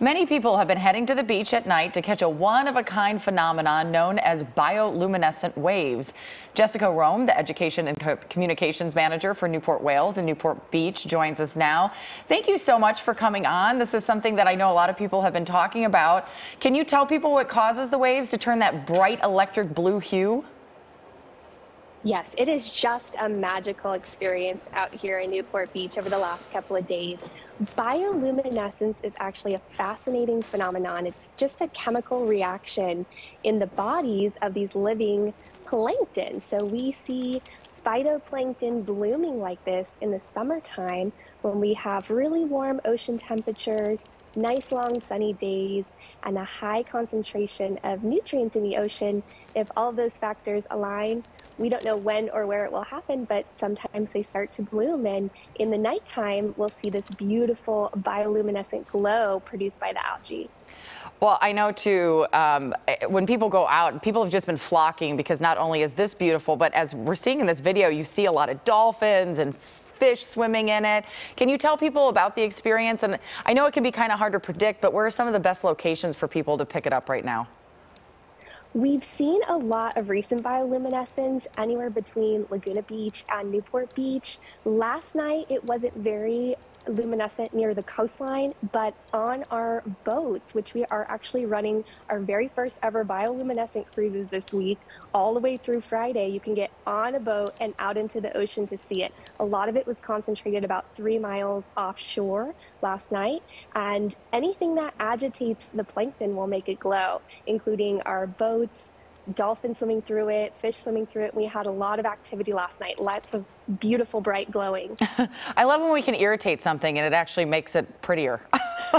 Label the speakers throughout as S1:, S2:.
S1: Many people have been heading to the beach at night to catch a one-of-a-kind phenomenon known as bioluminescent waves. Jessica Roame, the Education and Communications Manager for Newport Whales and Newport Beach, joins us now. Thank you so much for coming on. This is something that I know a lot of people have been talking about. Can you tell people what causes the waves to turn that bright electric blue hue?
S2: Yes, it is just a magical experience out here in Newport Beach over the last couple of days. Bioluminescence is actually a fascinating phenomenon. It's just a chemical reaction in the bodies of these living plankton. So we see phytoplankton blooming like this in the summertime when we have really warm ocean temperatures, nice long sunny days, and a high concentration of nutrients in the ocean. If all those factors align, we don't know when or where it will happen, but sometimes they start to bloom. And in the nighttime, we'll see this beautiful bioluminescent glow produced by the algae.
S1: Well, I know too, um, when people go out, people have just been flocking because not only is this beautiful, but as we're seeing in this video, you see a lot of dolphins and fish swimming in it. Can you tell people about the experience? And I know it can be kind of hard to predict, but where are some of the best locations for people to pick it up right now?
S2: We've seen a lot of recent bioluminescence anywhere between Laguna Beach and Newport Beach. Last night, it wasn't very luminescent near the coastline, but on our boats, which we are actually running our very first ever bioluminescent cruises this week, all the way through Friday, you can get on a boat and out into the ocean to see it. A lot of it was concentrated about three miles offshore last night, and anything that agitates the plankton will make it glow, including our boats, dolphins swimming through it, fish swimming through it. We had a lot of activity last night, lots of beautiful, bright glowing.
S1: I love when we can irritate something and it actually makes it prettier.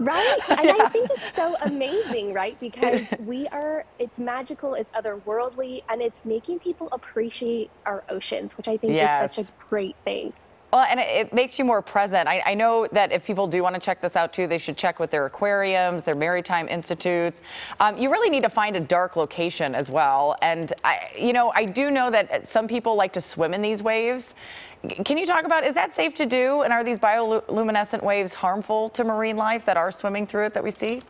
S2: right? And yeah. I think it's so amazing, right? Because we are, it's magical, it's otherworldly, and it's making people appreciate our oceans, which I think yes. is such a great thing.
S1: Well, and it, makes you more present. I, I, know that if people do want to check this out too, they should check with their aquariums, their maritime institutes. Um, you really need to find a dark location as well. And I, you know, I do know that some people like to swim in these waves. Can you talk about, is that safe to do? And are these bioluminescent waves harmful to marine life that are swimming through it that we see?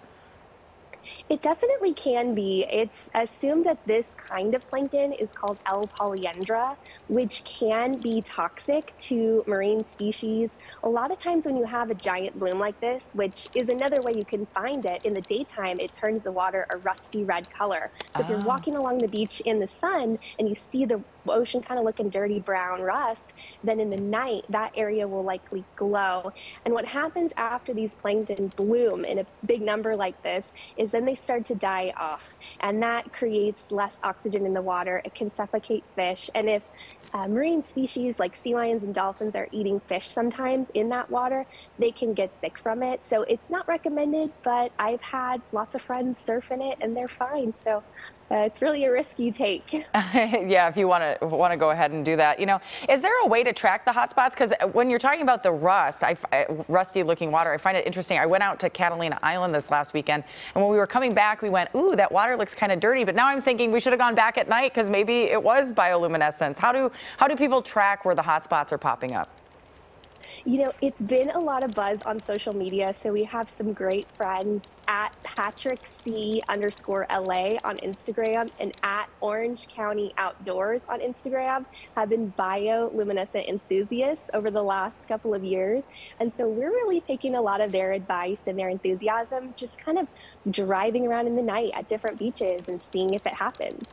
S2: It definitely can be. It's assumed that this kind of plankton is called L. polyedra, which can be toxic to marine species. A lot of times when you have a giant bloom like this, which is another way you can find it, in the daytime it turns the water a rusty red color. So if you're ah. walking along the beach in the sun and you see the ocean kind of looking dirty brown rust, then in the night that area will likely glow. And what happens after these plankton bloom in a big number like this is then they start to die off. And that creates less oxygen in the water. It can suffocate fish. And if uh, marine species like sea lions and dolphins are eating fish sometimes in that water, they can get sick from it. So it's not recommended, but I've had lots of friends surf in it and they're fine. So uh, it's really a risk you take.
S1: yeah, if you want to want to go ahead and do that. You know, is there a way to track the hot spots? Because uh, when you're talking about the rust, I, rusty looking water, I find it interesting. I went out to Catalina Island this last weekend, and when we were coming back, we went, ooh, that water looks kind of dirty. But now I'm thinking we should have gone back at night because maybe it was bioluminescence. How do how do people track where the hot spots are popping up?
S2: You know, it's been a lot of buzz on social media. So we have some great friends at Patrick C underscore LA on Instagram and at Orange County Outdoors on Instagram have been bioluminescent enthusiasts over the last couple of years. And so we're really taking a lot of their advice and their enthusiasm, just kind of driving around in the night at different beaches and seeing if it happens.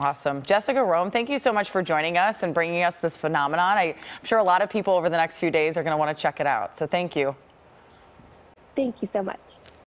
S1: Awesome. Jessica Roame, thank you so much for joining us and bringing us this phenomenon. I, am sure a lot of people over the next few days are going to want to check it out. So thank you.
S2: Thank you so much.